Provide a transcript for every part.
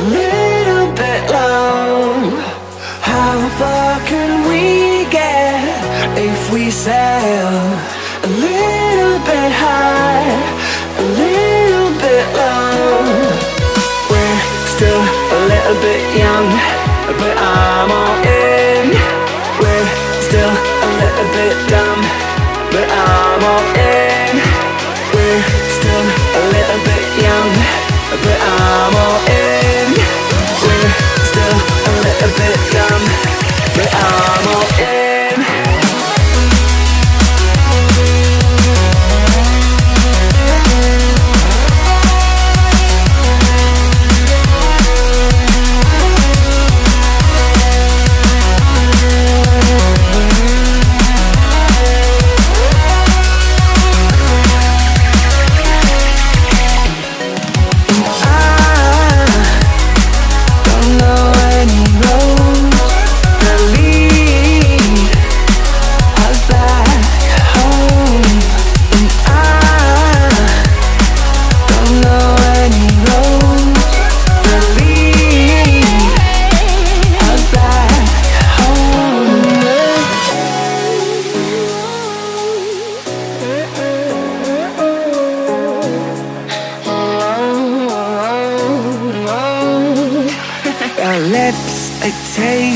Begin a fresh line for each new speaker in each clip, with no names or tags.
a little bit low? How far can we get if we sail a little bit high, a little bit low? We're still a little bit young, but I'm all in. We're still a little bit dumb, but I'm all in. We're still a little bit young, but I'm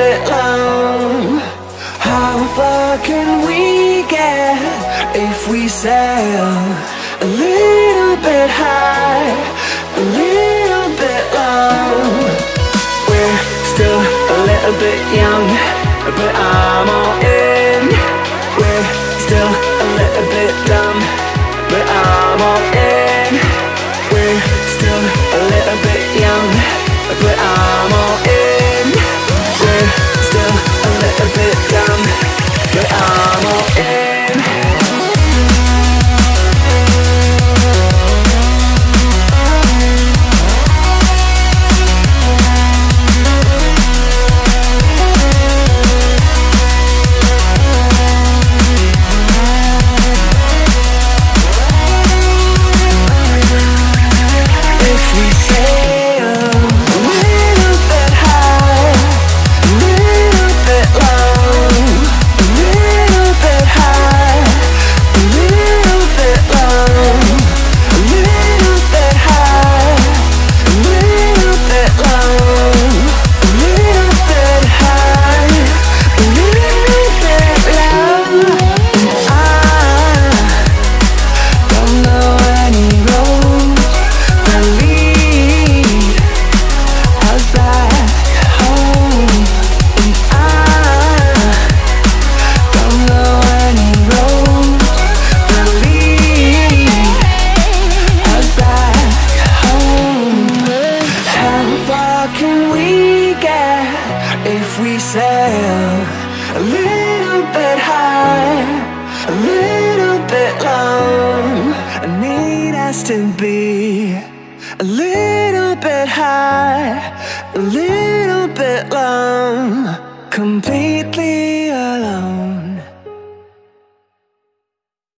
bit low. How far can we get if we sail a little bit high, a little bit low? We're still a little bit young, but I'm a little bit long, completely